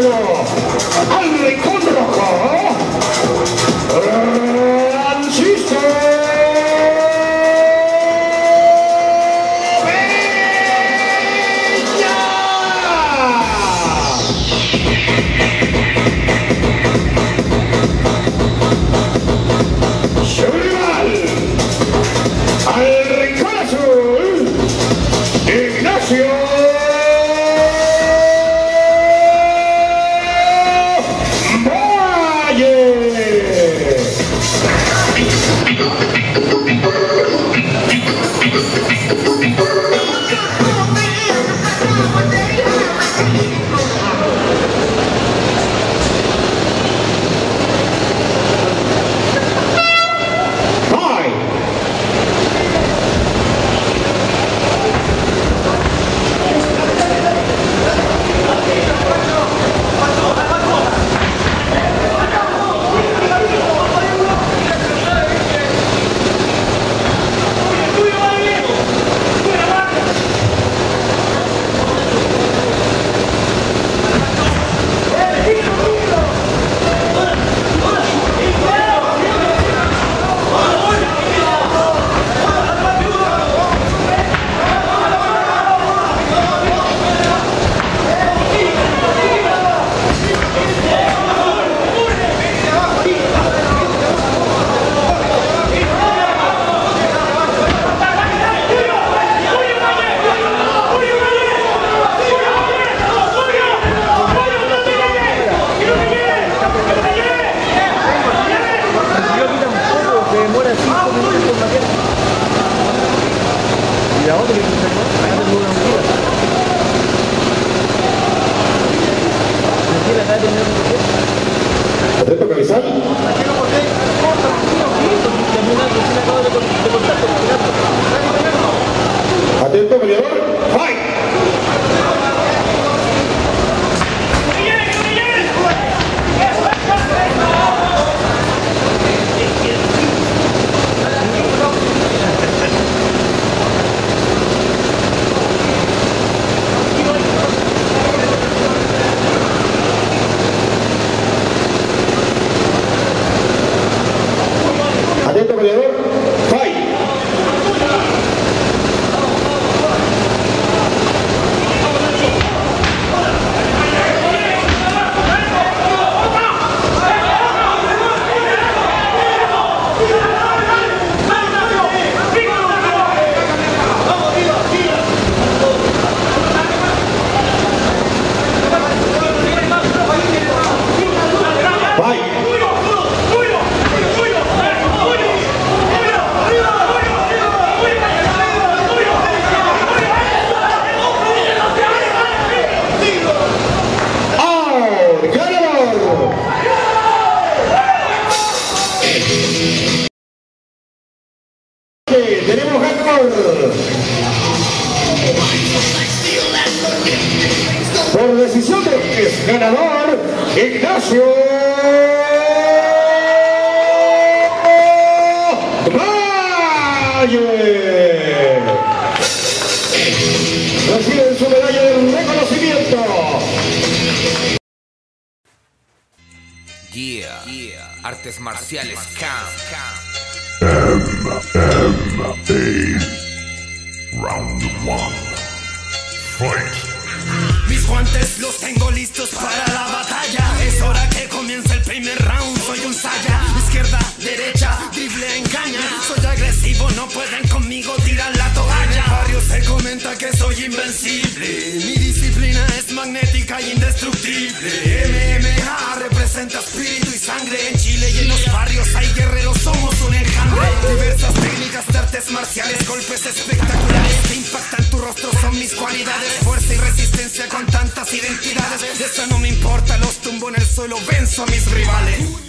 llevándolo al Thank you. ¿Y la otra que se sacó? Una acá. Atento. Tenemos ganador. Por decisión de juez, ganador Ignacio Valle. Reciben su medalla de reconocimiento. Yeah. Artes marciales Camp. Round one. Fight. Mis guantes los tengo listos para la batalla. Es hora que comience el primer round. Soy un saya. Izquierda, derecha, drible, engaña. Soy agresivo, no pueden conmigo, tiran la toalla. En el se comenta que soy invencible. Mi disciplina es magnética e indestructible. MMA representa espíritu mis cualidades. Fuerza y resistencia con tantas identidades. Eso no me importa, los tumbo en el suelo, venzo a mis rivales.